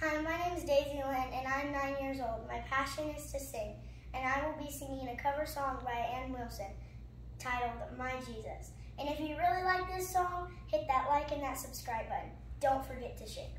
Hi, my name is Daisy Lynn, and I'm nine years old. My passion is to sing, and I will be singing a cover song by Anne Wilson titled My Jesus. And if you really like this song, hit that like and that subscribe button. Don't forget to share.